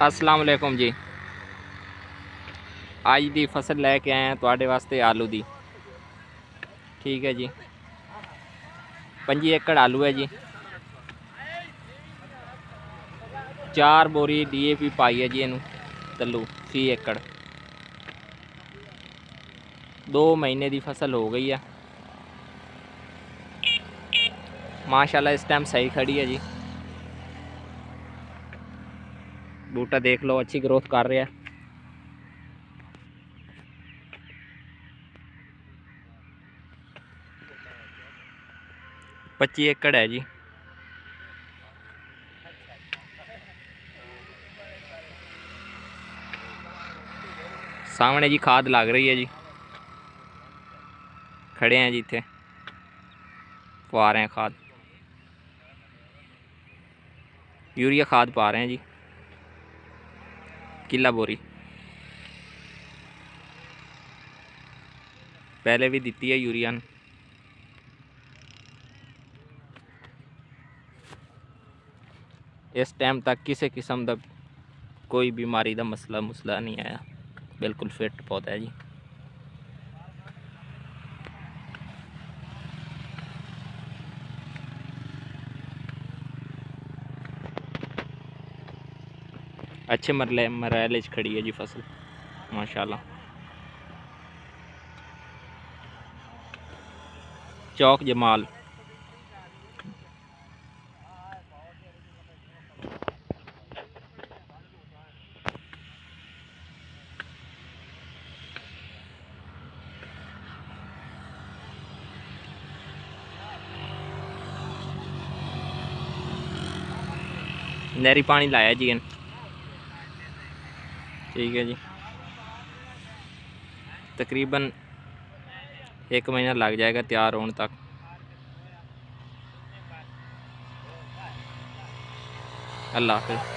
ਅਸਲਾਮ ਵਾਲੇਕੁਮ ਜੀ। ਅੱਜ ਦੀ ਫਸਲ ਲੈ ਕੇ ਆਏ ਹਾਂ ਤੁਹਾਡੇ ਵਾਸਤੇ ਆਲੂ ਦੀ। ਠੀਕ ਹੈ ਜੀ। 5 ਏਕੜ ਆਲੂ ਹੈ ਜੀ। ਚਾਰ ਬੋਰੀ ਡੀਏਪੀ ਪਾਈ ਹੈ ਜੀ ਇਹਨੂੰ, ਤੱਲੂ 30 ਏਕੜ। 2 ਮਹੀਨੇ ਦੀ ਫਸਲ ਹੋ ਗਈ ਆ। ਮਾਸ਼ਾਅੱਲਾ ਇਸ ਟਾਈਮ ਸਹੀ ਖੜੀ ਹੈ ਜੀ। बूटा देख लो, अच्छी ग्रोथ कर रहा है। पच्ची एकड़ है जी। सामने जी खाद लग रही है जी। खड़े हैं जी इतने पा रहे हैं खाद। यूरिया खाद पा रहे हैं जी। किला बोरी। पहले भी दी है यूरिया ने इस टाइम तक किसी किस्म का कोई बीमारी का मसला मुसला नहीं आया। बिल्कुल फिट पौधा है जी। अच्छे मरले मरैले खड़ी है जी फ़सल, माशाल्लाह। चौक जमाल। नहरी पानी लाया जी इन्हें ठीक है जी। तकरीबन एक महीना लग जाएगा तैयार होने तक। अल्लाह हाफिज़।